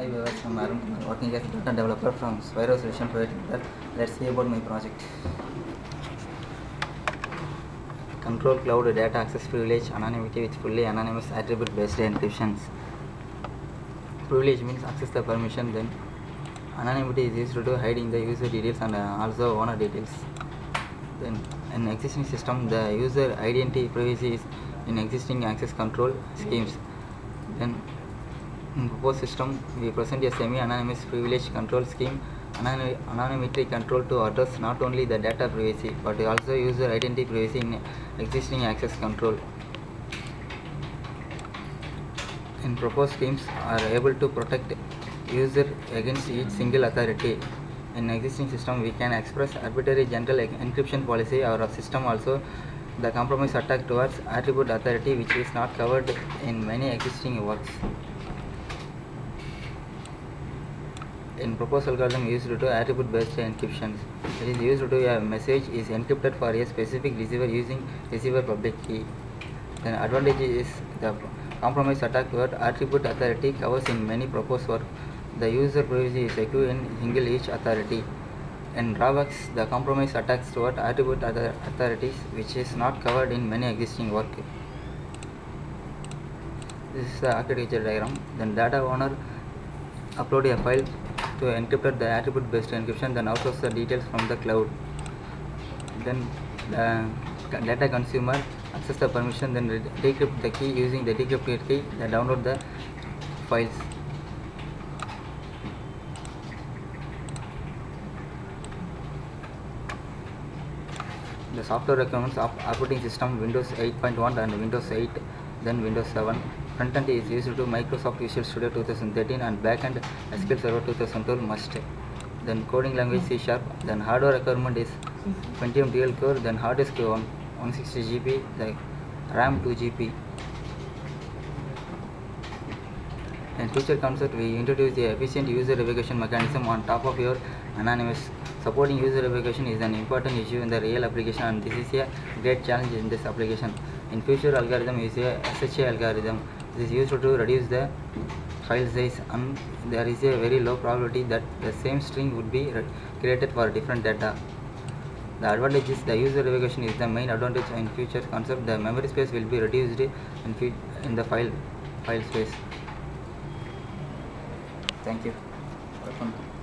Hi viewers, I'm Arun working as a data developer from Spiro Solution Limited. Let's see about my project. Control cloud data access privilege anonymity with fully anonymous attribute based encryptions. Privilege means access the permission, then anonymity is used to hiding the user details and uh, also owner details. Then in existing system, the user identity privacy is in existing access control schemes. Then proposed system, we present a semi-anonymous privilege control scheme. Anonymity control to address not only the data privacy but also user identity privacy in existing access control. In proposed schemes are able to protect user against each single authority. In existing system, we can express arbitrary general encryption policy. Our system also the compromise attack towards attribute authority, which is not covered in many existing works. In proposed algorithm used to attribute based encryption it is used to a message is encrypted for a specific receiver using receiver public key. Then advantage is the compromise attack toward attribute authority covers in many proposed work. The user privacy is secure in single each authority. In drawbacks the compromise attacks toward attribute other authorities which is not covered in many existing work. This is the architecture diagram. Then data owner upload a file to encrypt the attribute based encryption then outsource the details from the cloud. Then the c- data consumer access the permission then decrypt the key using the decrypted key then download the files. The software requirements of operating system windows 8.1 and windows 8 then windows 7 front end is used to microsoft visual studio 2013 and back end sql server 2012 must then coding language c sharp then hardware requirement is pentium dual core then hard disk 1 160 gb the ram 2 gb in future concept, we introduce the efficient user revocation mechanism on top of your anonymous. Supporting user revocation is an important issue in the real application and this is a great challenge in this application. In future algorithm is a SHA algorithm. This is used to reduce the file size and there is a very low probability that the same string would be created for different data. The advantage is the user revocation is the main advantage in future concept. The memory space will be reduced in, in the file file space. Thank you. Welcome.